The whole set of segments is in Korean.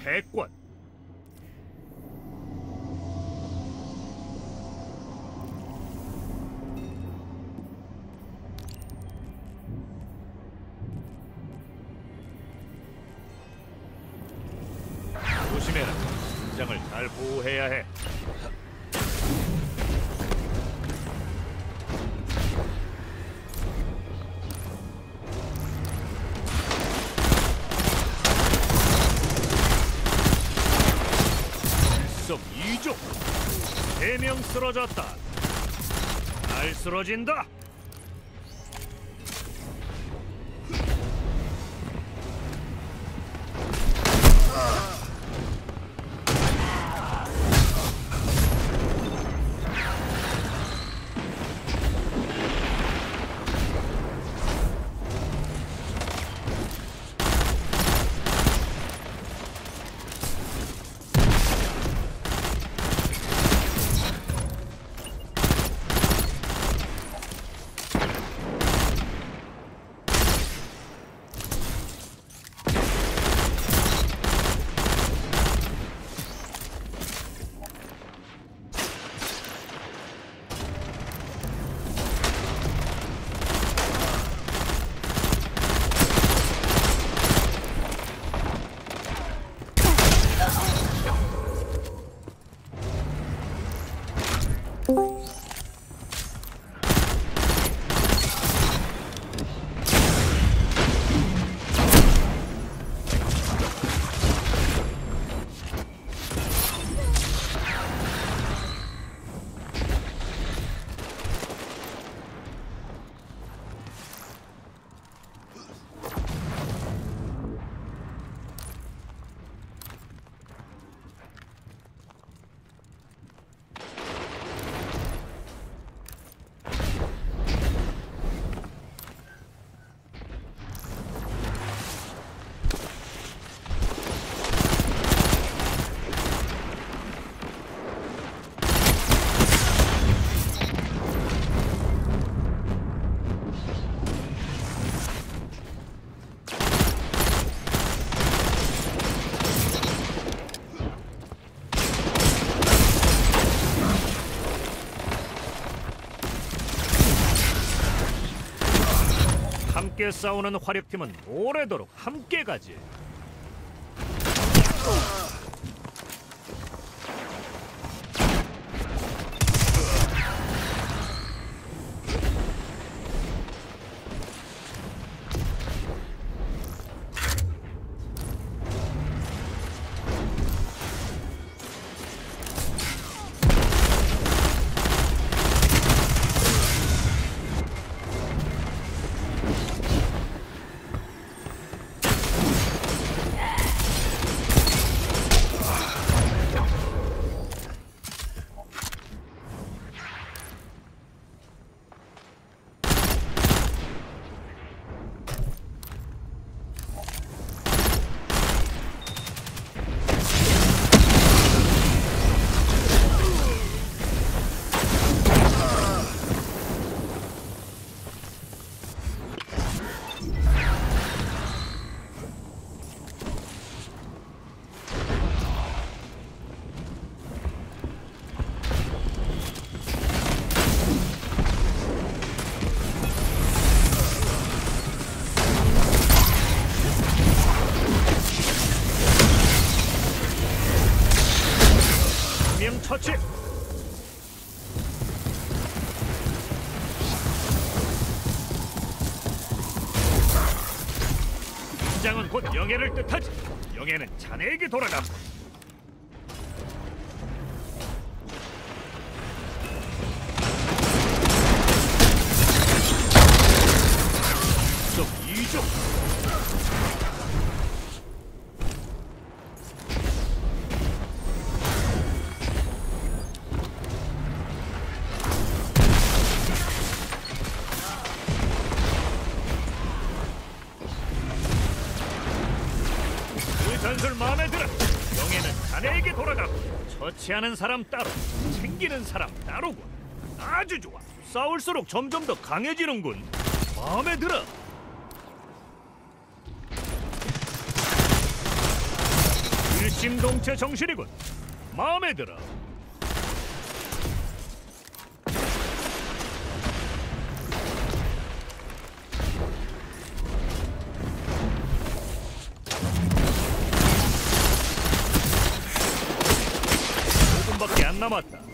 패권. 조심해라. 장을 잘 보호해야 해. 이조. 세명 쓰러졌다. 잘 쓰러진다. 함께 싸우는 화력팀은 오래도록 함께 가지. 명 처치. 장은 곧 영예를 뜻하지. 영예는 자네에게 돌아감. 속 이조. 처치하는 사람 따로, 챙기는 사람 따로군. 아주 좋아. 싸울수록 점점 더 강해지는군. 마음에 들어. 일심동체 정신이군. 마음에 들어. 오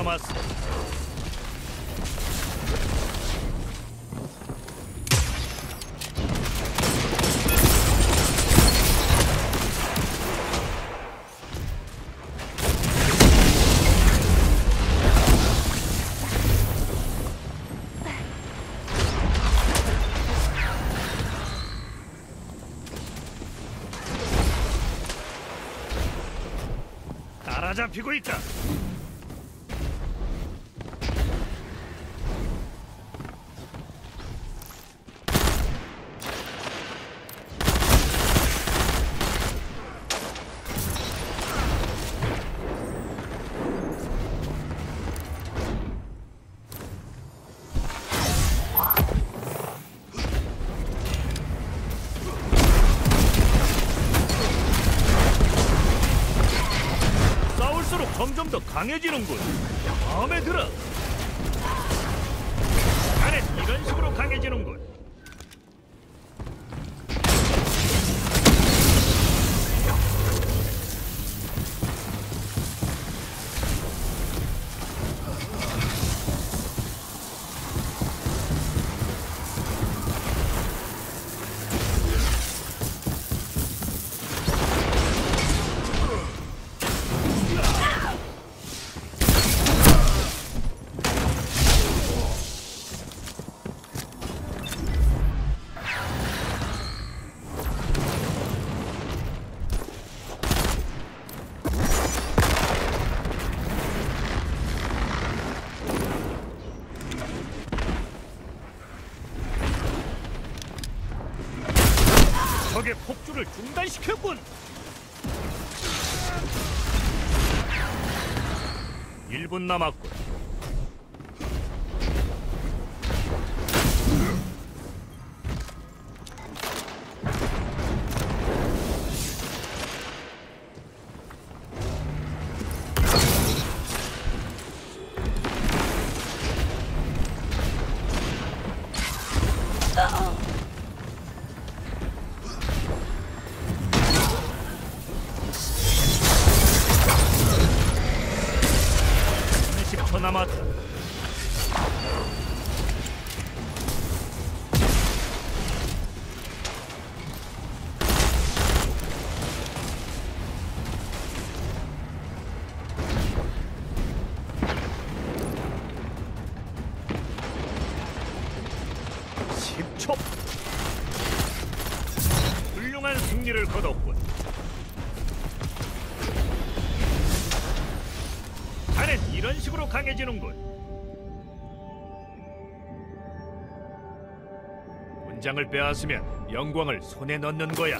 분밖에안 남았다. 분 남았 점점 더 강해지는군. 마음에 들어. 나는 이런 식으로 강해지는군. 적의 폭주를 중단시켰군. 일분 남았군. 10초. 훌륭한 승리를 거뒀군. 나는 이런 식으로 강해지는군. 문장을 빼앗으면 영광을 손에 넣는 거야.